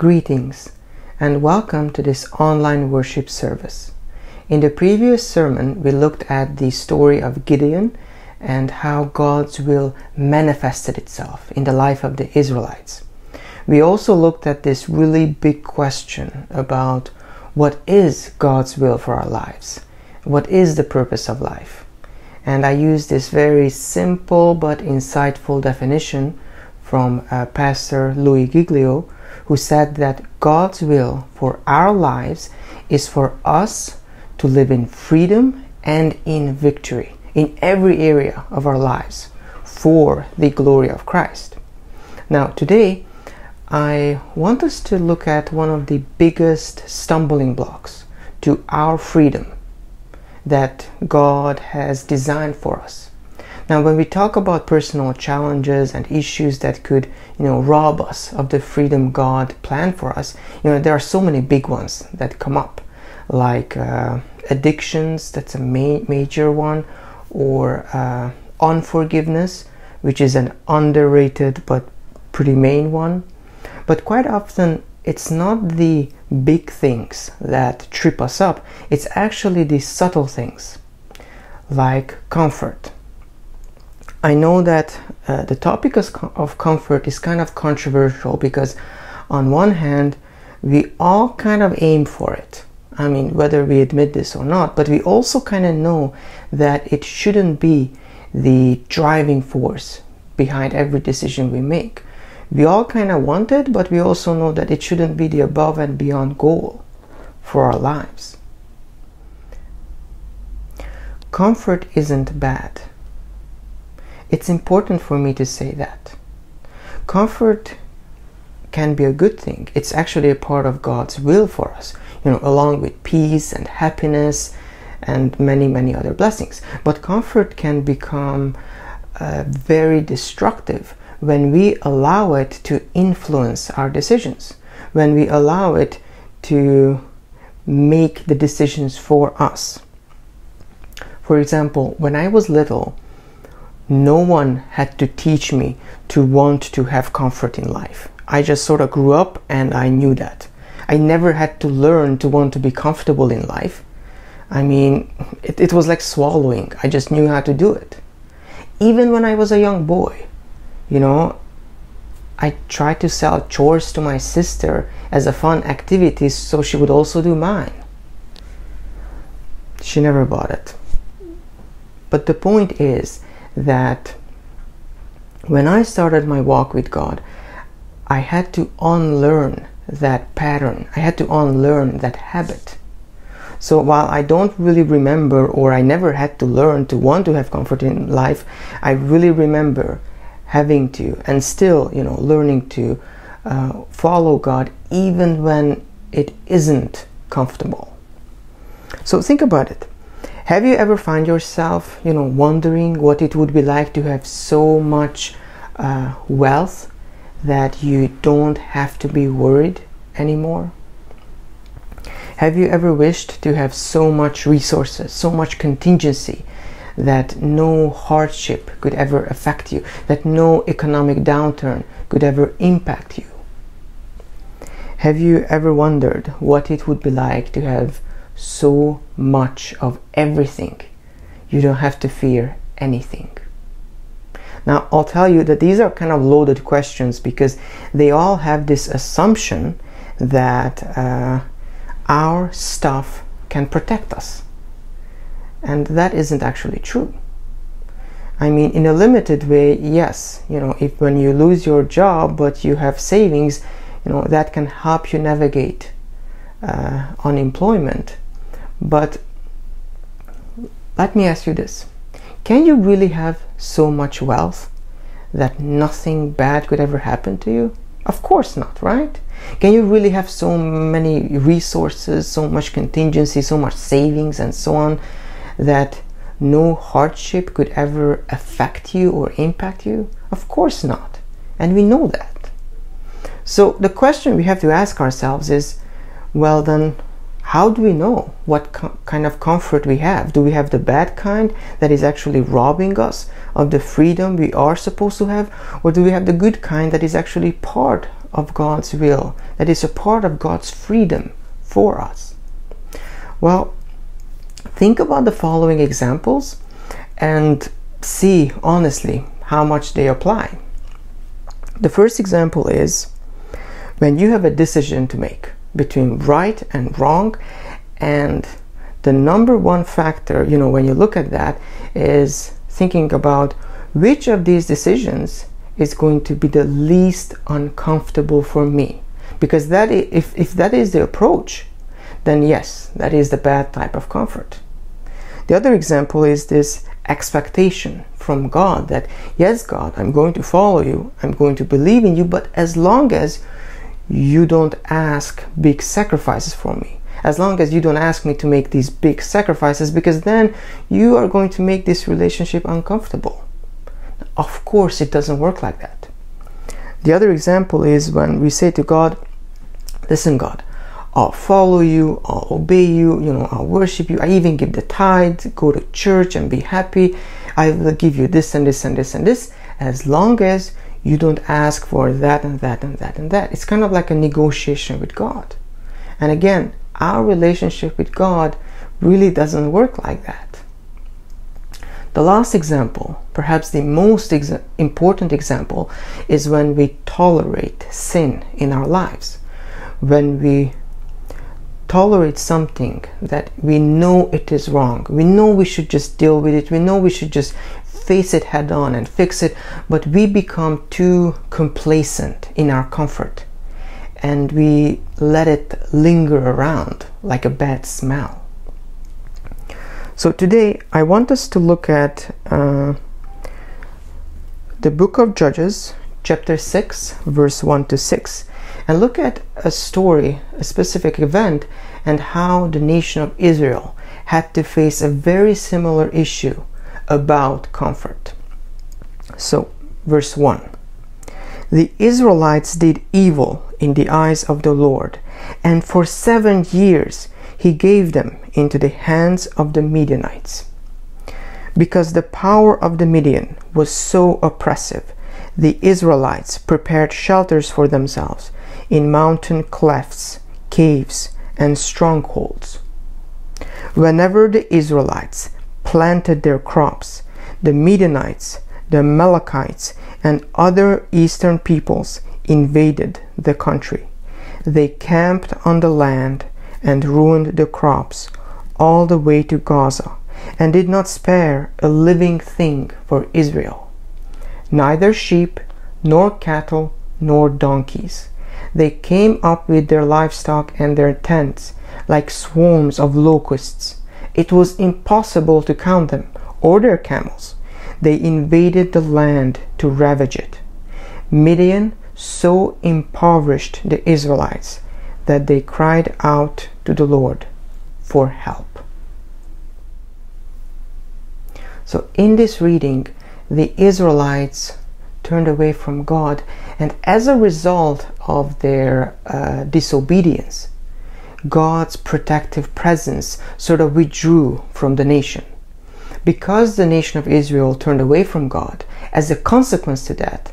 Greetings and welcome to this online worship service. In the previous sermon, we looked at the story of Gideon and how God's will manifested itself in the life of the Israelites. We also looked at this really big question about what is God's will for our lives? What is the purpose of life? And I used this very simple but insightful definition from uh, Pastor Louis Giglio who said that God's will for our lives is for us to live in freedom and in victory in every area of our lives for the glory of Christ. Now, today, I want us to look at one of the biggest stumbling blocks to our freedom that God has designed for us. Now, when we talk about personal challenges and issues that could, you know, rob us of the freedom God planned for us, you know, there are so many big ones that come up, like uh, addictions, that's a ma- major one, or uh, unforgiveness, which is an underrated but pretty main one. But quite often, it's not the big things that trip us up, it's actually the subtle things, like comfort I know that uh, the topic of comfort is kind of controversial because, on one hand, we all kind of aim for it. I mean, whether we admit this or not, but we also kind of know that it shouldn't be the driving force behind every decision we make. We all kind of want it, but we also know that it shouldn't be the above and beyond goal for our lives. Comfort isn't bad it's important for me to say that. Comfort can be a good thing. It's actually a part of God's will for us, you know, along with peace and happiness and many, many other blessings. But comfort can become uh, very destructive when we allow it to influence our decisions, when we allow it to make the decisions for us. For example, when I was little, no one had to teach me to want to have comfort in life. I just sort of grew up and I knew that. I never had to learn to want to be comfortable in life. I mean, it, it was like swallowing. I just knew how to do it. Even when I was a young boy, you know, I tried to sell chores to my sister as a fun activity so she would also do mine. She never bought it. But the point is, that when I started my walk with God, I had to unlearn that pattern. I had to unlearn that habit. So while I don't really remember, or I never had to learn to want to have comfort in life, I really remember having to, and still, you know, learning to uh, follow God even when it isn't comfortable. So think about it. Have you ever found yourself, you know, wondering what it would be like to have so much uh, wealth that you don't have to be worried anymore? Have you ever wished to have so much resources, so much contingency that no hardship could ever affect you, that no economic downturn could ever impact you? Have you ever wondered what it would be like to have so much of everything. You don't have to fear anything. Now, I'll tell you that these are kind of loaded questions because they all have this assumption that uh, our stuff can protect us. And that isn't actually true. I mean, in a limited way, yes. You know, if when you lose your job but you have savings, you know, that can help you navigate uh, unemployment. But let me ask you this Can you really have so much wealth that nothing bad could ever happen to you? Of course not, right? Can you really have so many resources, so much contingency, so much savings, and so on that no hardship could ever affect you or impact you? Of course not. And we know that. So the question we have to ask ourselves is well, then, how do we know what kind of comfort we have? Do we have the bad kind that is actually robbing us of the freedom we are supposed to have? Or do we have the good kind that is actually part of God's will, that is a part of God's freedom for us? Well, think about the following examples and see honestly how much they apply. The first example is when you have a decision to make between right and wrong, and the number one factor, you know, when you look at that, is thinking about which of these decisions is going to be the least uncomfortable for me. Because that, if, if that is the approach, then yes, that is the bad type of comfort. The other example is this expectation from God that, yes, God, I'm going to follow you, I'm going to believe in you, but as long as you don't ask big sacrifices from me, as long as you don't ask me to make these big sacrifices, because then you are going to make this relationship uncomfortable. Of course, it doesn't work like that. The other example is when we say to God, Listen, God, I'll follow you, I'll obey you, you know, I'll worship you. I even give the tithe, go to church and be happy. I will give you this and this and this and this as long as you don't ask for that and that and that and that. It's kind of like a negotiation with God. And again, our relationship with God really doesn't work like that. The last example, perhaps the most important example, is when we tolerate sin in our lives. When we tolerate something that we know it is wrong. We know we should just deal with it. We know we should just face it head on and fix it, but we become too complacent in our comfort and we let it linger around like a bad smell. So today I want us to look at uh, the book of Judges, chapter 6, verse 1 to 6 and look at a story, a specific event, and how the nation of Israel had to face a very similar issue about comfort. So, verse 1 The Israelites did evil in the eyes of the Lord, and for seven years he gave them into the hands of the Midianites. Because the power of the Midian was so oppressive, the Israelites prepared shelters for themselves in mountain clefts, caves, and strongholds. Whenever the Israelites planted their crops, the Midianites, the Amalekites, and other eastern peoples invaded the country. They camped on the land and ruined the crops all the way to Gaza and did not spare a living thing for Israel, neither sheep, nor cattle, nor donkeys. They came up with their livestock and their tents like swarms of locusts. It was impossible to count them or their camels. They invaded the land to ravage it. Midian so impoverished the Israelites that they cried out to the Lord for help. So, in this reading, the Israelites turned away from God, and as a result of their uh, disobedience, God's protective presence sort of withdrew from the nation. Because the nation of Israel turned away from God, as a consequence to that,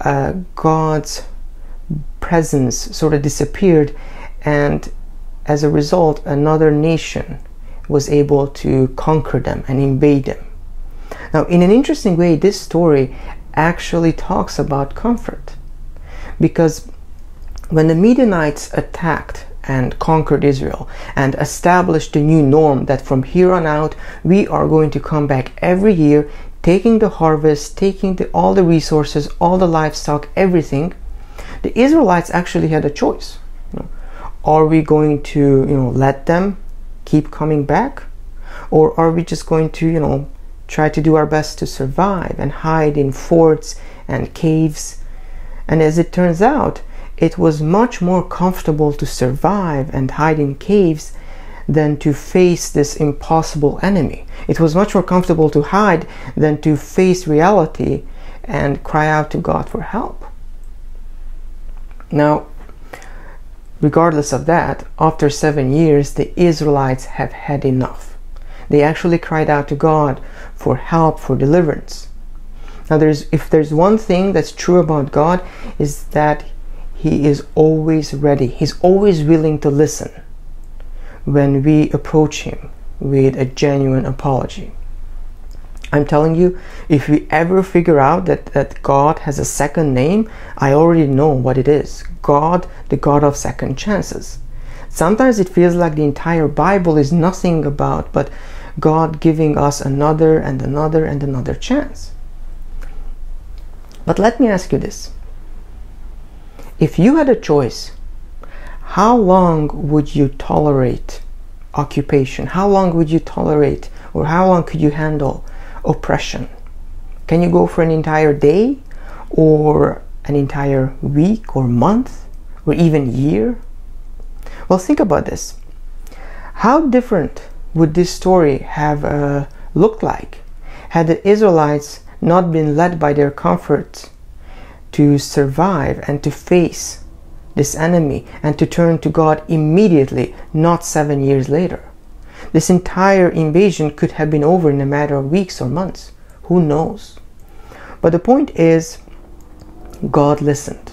uh, God's presence sort of disappeared, and as a result, another nation was able to conquer them and invade them. Now, in an interesting way, this story actually talks about comfort. Because when the Midianites attacked and conquered Israel and established the new norm that from here on out we are going to come back every year taking the harvest, taking the, all the resources, all the livestock, everything, the Israelites actually had a choice. You know, are we going to, you know, let them keep coming back, or are we just going to, you know, try to do our best to survive and hide in forts and caves. And as it turns out, it was much more comfortable to survive and hide in caves than to face this impossible enemy. It was much more comfortable to hide than to face reality and cry out to God for help. Now, regardless of that, after seven years, the Israelites have had enough. They actually cried out to God for help, for deliverance. Now, there's, if there's one thing that's true about God, is that He is always ready. He's always willing to listen when we approach Him with a genuine apology. I'm telling you, if we ever figure out that, that God has a second name, I already know what it is God, the God of second chances. Sometimes it feels like the entire Bible is nothing about but God giving us another and another and another chance. But let me ask you this if you had a choice, how long would you tolerate occupation? How long would you tolerate, or how long could you handle oppression? Can you go for an entire day, or an entire week, or month, or even year? Well, think about this. How different would this story have uh, looked like had the Israelites not been led by their comfort to survive and to face this enemy and to turn to God immediately, not seven years later? This entire invasion could have been over in a matter of weeks or months. Who knows? But the point is, God listened.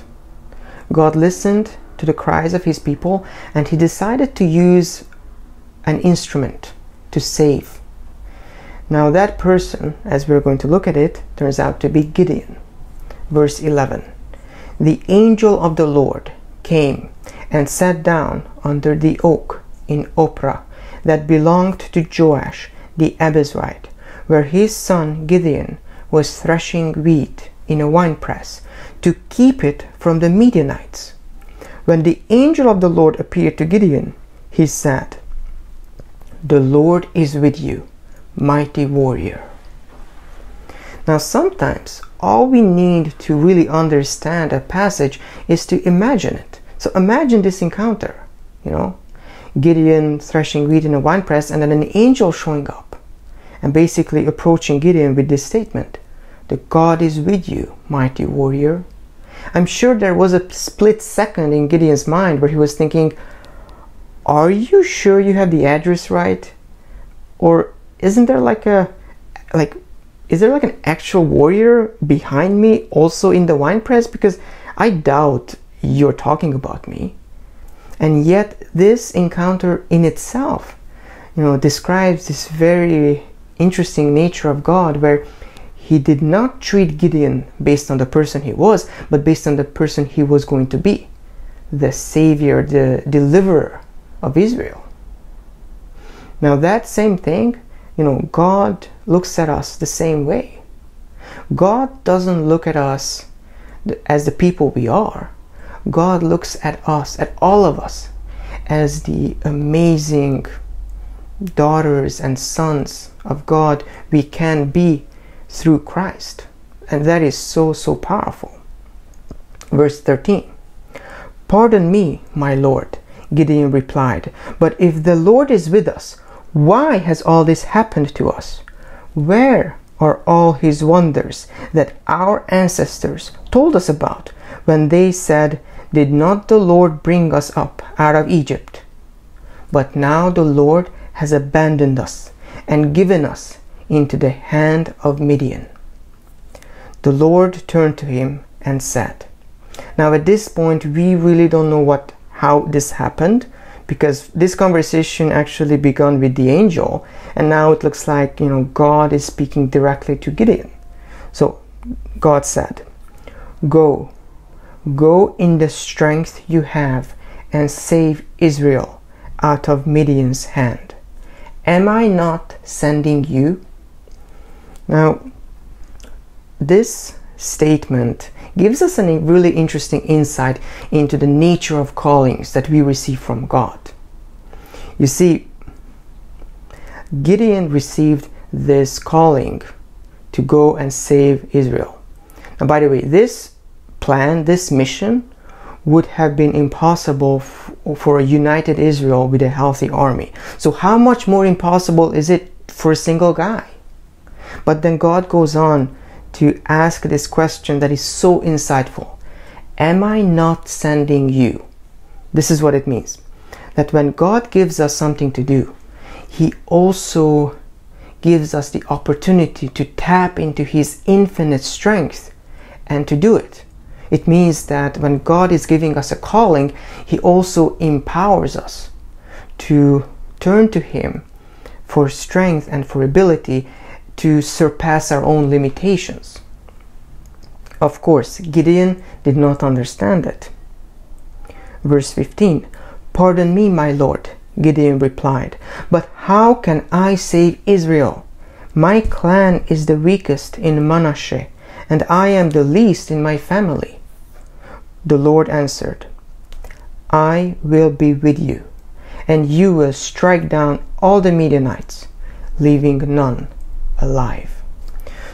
God listened to the cries of his people and he decided to use an instrument to save. Now, that person, as we're going to look at it, turns out to be Gideon. Verse 11 The angel of the Lord came and sat down under the oak in Ophrah that belonged to Joash the Abiezrite, where his son Gideon was threshing wheat in a winepress to keep it from the Midianites. When the angel of the Lord appeared to Gideon, he said, The Lord is with you, mighty warrior. Now, sometimes all we need to really understand a passage is to imagine it. So, imagine this encounter, you know, Gideon threshing wheat in a winepress, and then an angel showing up and basically approaching Gideon with this statement The God is with you, mighty warrior. I'm sure there was a split second in Gideon's mind where he was thinking, Are you sure you have the address right? Or isn't there like a, like, is there like an actual warrior behind me also in the wine press? Because I doubt you're talking about me. And yet, this encounter in itself, you know, describes this very interesting nature of God where he did not treat Gideon based on the person he was, but based on the person he was going to be the savior, the deliverer of Israel. Now, that same thing, you know, God looks at us the same way. God doesn't look at us as the people we are. God looks at us, at all of us, as the amazing daughters and sons of God we can be through Christ. And that is so, so powerful. Verse 13 Pardon me, my Lord, Gideon replied, but if the Lord is with us, why has all this happened to us? Where are all his wonders that our ancestors told us about when they said, Did not the Lord bring us up out of Egypt? But now the Lord has abandoned us and given us into the hand of Midian. The Lord turned to him and said, Now at this point we really don't know what how this happened because this conversation actually began with the angel and now it looks like you know God is speaking directly to Gideon. So God said, Go, go in the strength you have and save Israel out of Midian's hand. Am I not sending you? Now, this statement gives us a really interesting insight into the nature of callings that we receive from God. You see, Gideon received this calling to go and save Israel. And by the way, this plan, this mission, would have been impossible for a united Israel with a healthy army. So, how much more impossible is it for a single guy? But then God goes on to ask this question that is so insightful Am I not sending you? This is what it means that when God gives us something to do, He also gives us the opportunity to tap into His infinite strength and to do it. It means that when God is giving us a calling, He also empowers us to turn to Him for strength and for ability to surpass our own limitations. Of course, Gideon did not understand it. Verse 15 Pardon me, my Lord, Gideon replied, but how can I save Israel? My clan is the weakest in Manasseh, and I am the least in my family. The Lord answered, I will be with you, and you will strike down all the Midianites, leaving none alive.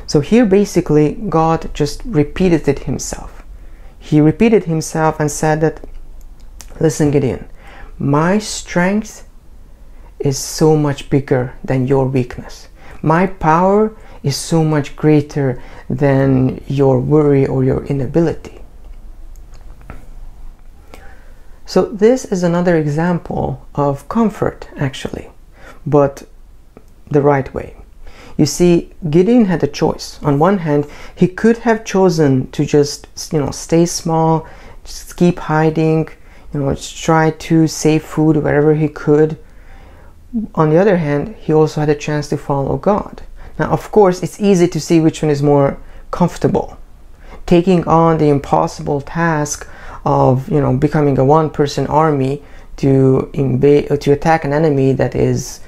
So here basically God just repeated it himself. He repeated himself and said that, listen Gideon, my strength is so much bigger than your weakness. My power is so much greater than your worry or your inability. So, this is another example of comfort, actually, but the right way. You see, Gideon had a choice. On one hand, he could have chosen to just, you know, stay small, just keep hiding, you know, try to save food wherever he could. On the other hand, he also had a chance to follow God. Now, of course, it's easy to see which one is more comfortable. Taking on the impossible task of, you know, becoming a one-person army to invade, to attack an enemy that is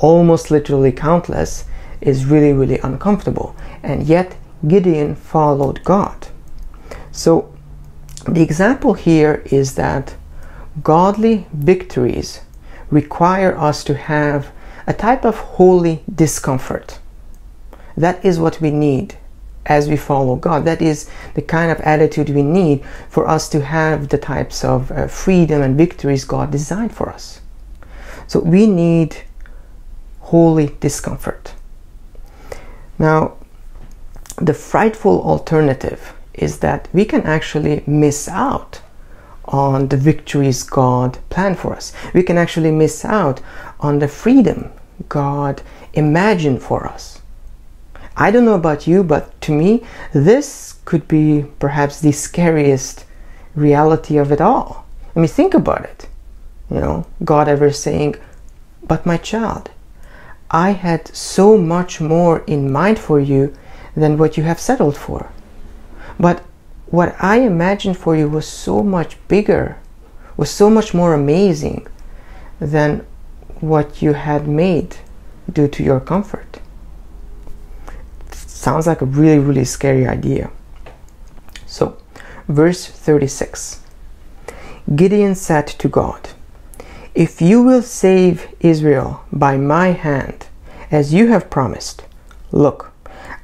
almost literally countless is really, really uncomfortable. And yet, Gideon followed God. So, the example here is that godly victories require us to have a type of holy discomfort. That is what we need as we follow God. That is the kind of attitude we need for us to have the types of uh, freedom and victories God designed for us. So we need holy discomfort. Now, the frightful alternative is that we can actually miss out on the victories God planned for us. We can actually miss out on the freedom God imagined for us. I don't know about you, but to me, this could be perhaps the scariest reality of it all. I mean, think about it. You know, God ever saying, But my child, I had so much more in mind for you than what you have settled for. But what I imagined for you was so much bigger, was so much more amazing than what you had made due to your comfort. Sounds like a really, really scary idea. So, verse 36 Gideon said to God, If you will save Israel by my hand, as you have promised, look,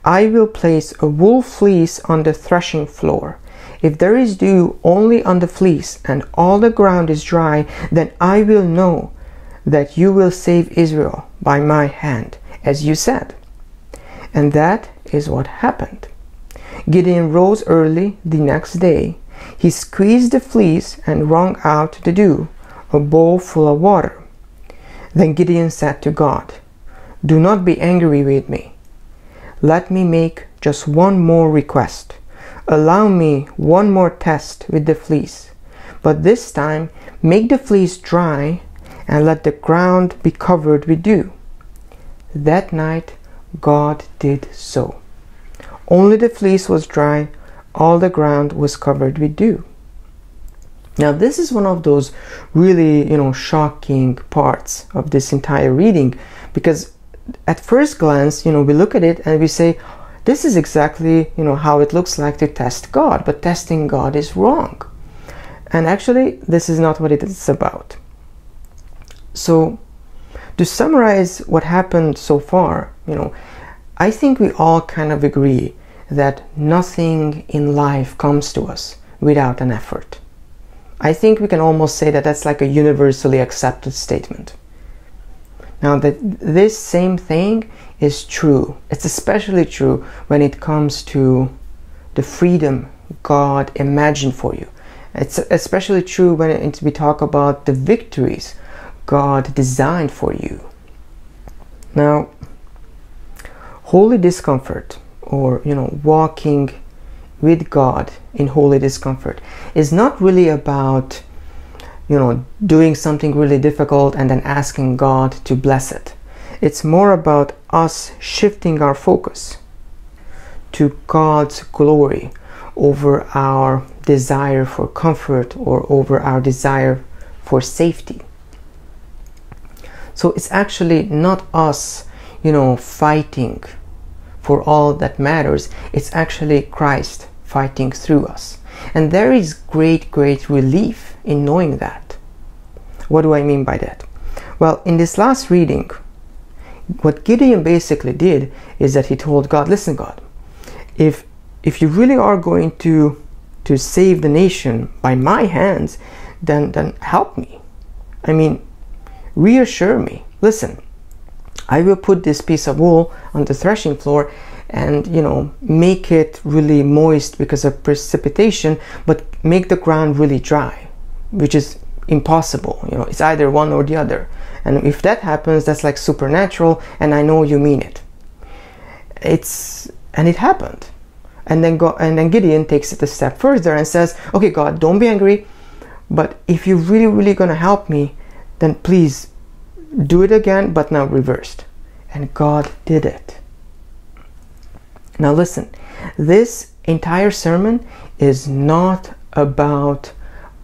I will place a wool fleece on the threshing floor. If there is dew only on the fleece and all the ground is dry, then I will know that you will save Israel by my hand, as you said. And that is what happened. Gideon rose early the next day. He squeezed the fleece and wrung out the dew, a bowl full of water. Then Gideon said to God, Do not be angry with me. Let me make just one more request. Allow me one more test with the fleece. But this time, make the fleece dry and let the ground be covered with dew. That night, God did so. Only the fleece was dry, all the ground was covered with dew. Now, this is one of those really, you know, shocking parts of this entire reading because at first glance, you know, we look at it and we say, this is exactly, you know, how it looks like to test God, but testing God is wrong. And actually, this is not what it is about. So, to summarize what happened so far, you know, I think we all kind of agree that nothing in life comes to us without an effort. I think we can almost say that that's like a universally accepted statement. Now, that this same thing is true. It's especially true when it comes to the freedom God imagined for you. It's especially true when we talk about the victories God designed for you. Now, holy discomfort, or you know, walking with God in holy discomfort is not really about you know doing something really difficult and then asking God to bless it. It's more about us shifting our focus to God's glory over our desire for comfort or over our desire for safety. So it's actually not us, you know, fighting for all that matters. It's actually Christ fighting through us. And there is great, great relief in knowing that. What do I mean by that? Well, in this last reading, what Gideon basically did is that he told God, listen, God, if if you really are going to to save the nation by my hands, then then help me. I mean, reassure me. Listen, I will put this piece of wool on the threshing floor and you know make it really moist because of precipitation but make the ground really dry which is impossible you know it's either one or the other. And if that happens that's like supernatural and i know you mean it. It's and it happened. And then go and then gideon takes it a step further and says okay god don't be angry but if you're really really going to help me then please do it again but now reversed. And god did it now listen this entire sermon is not about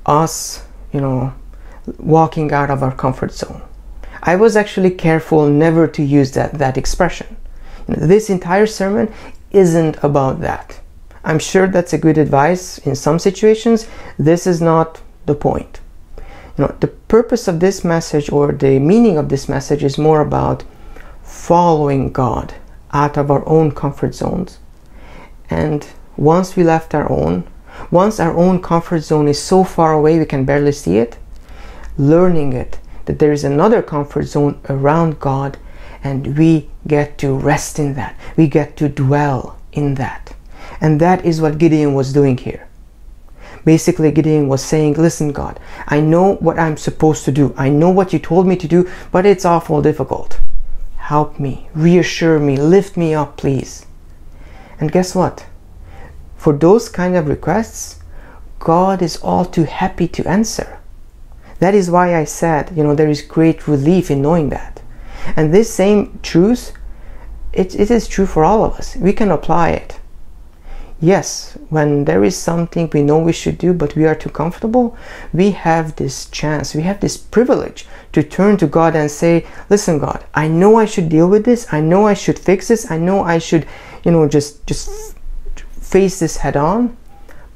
us you know walking out of our comfort zone. I was actually careful never to use that that expression. This entire sermon isn't about that. I'm sure that's a good advice in some situations. This is not the point. You know the purpose of this message or the meaning of this message is more about following god out of our own comfort zones and once we left our own once our own comfort zone is so far away we can barely see it learning it that there is another comfort zone around god and we get to rest in that we get to dwell in that and that is what gideon was doing here Basically, Gideon was saying, Listen, God, I know what I'm supposed to do. I know what you told me to do, but it's awful difficult. Help me, reassure me, lift me up, please. And guess what? For those kind of requests, God is all too happy to answer. That is why I said, you know, there is great relief in knowing that. And this same truth, it, it is true for all of us. We can apply it yes, when there is something we know we should do, but we are too comfortable, we have this chance, we have this privilege to turn to God and say, Listen, God, I know I should deal with this, I know I should fix this, I know I should, you know, just just face this head on,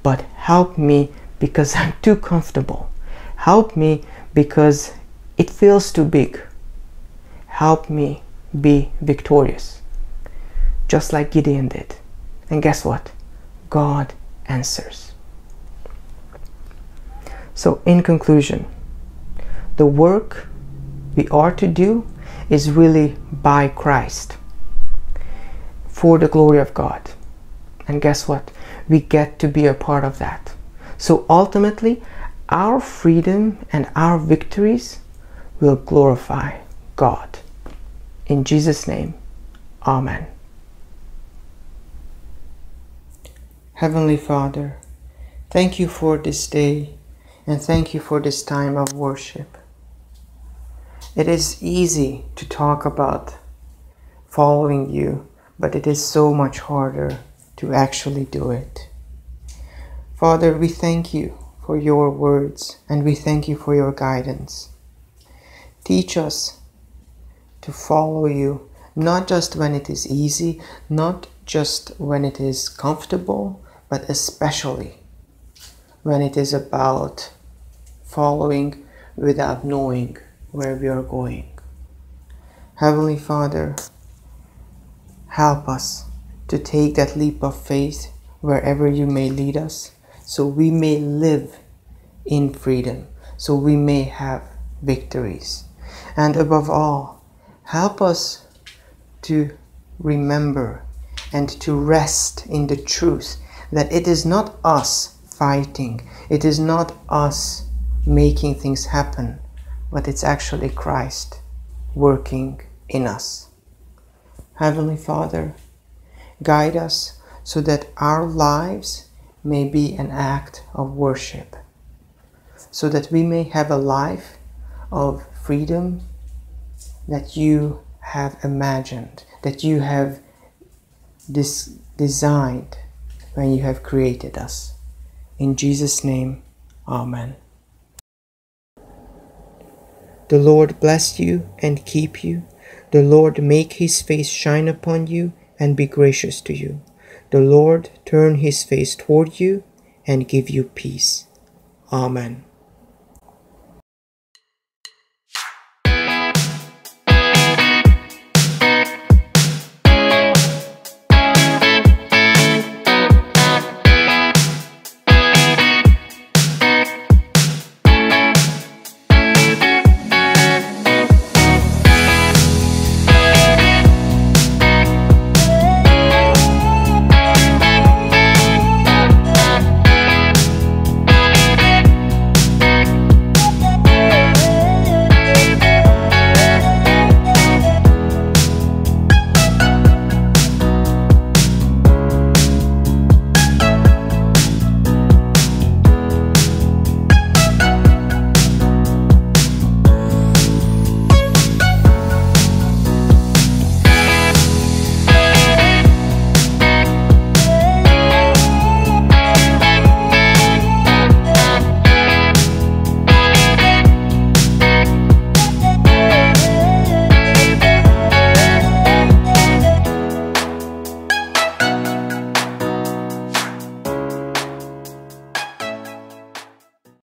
but help me because I'm too comfortable. Help me because it feels too big. Help me be victorious. Just like Gideon did. And guess what? God answers. So, in conclusion, the work we are to do is really by Christ for the glory of God. And guess what? We get to be a part of that. So ultimately, our freedom and our victories will glorify God. In Jesus' name, Amen. Heavenly Father, thank you for this day and thank you for this time of worship. It is easy to talk about following you, but it is so much harder to actually do it. Father, we thank you for your words and we thank you for your guidance. Teach us to follow you, not just when it is easy, not just when it is comfortable, but especially when it is about following without knowing where we are going. Heavenly Father, help us to take that leap of faith wherever you may lead us so we may live in freedom, so we may have victories. And above all, help us to remember and to rest in the truth that it is not us fighting, it is not us making things happen, but it's actually Christ working in us. Heavenly Father, guide us so that our lives may be an act of worship, so that we may have a life of freedom that you have imagined, that you have designed when you have created us. In Jesus' name, Amen. The Lord bless you and keep you. The Lord make his face shine upon you and be gracious to you. The Lord turn his face toward you and give you peace. Amen.